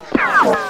啊！